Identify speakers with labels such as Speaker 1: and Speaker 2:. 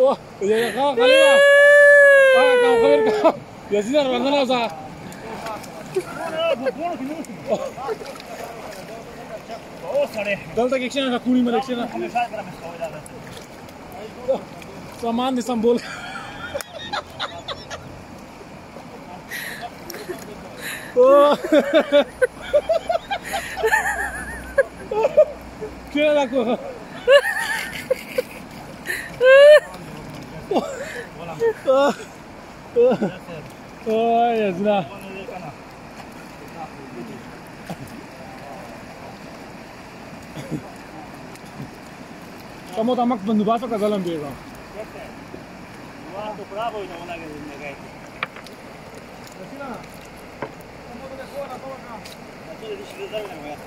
Speaker 1: sa uride di uride di agla baccian
Speaker 2: Wah, ya kau kali ya. Ah, kau kali kau. Ya sih, orang mana usah. गलत एक का कुड़ी में देखिए ना सामान दे संबोल ओ क्या लागो おいやつな。Samo tamak bandubasa ka zalam bega.
Speaker 3: Wow, bravo ina ona ga din nagay. Kasi na.
Speaker 2: Samo to ko na ko ka.
Speaker 3: Kasi di siya zalam ng mga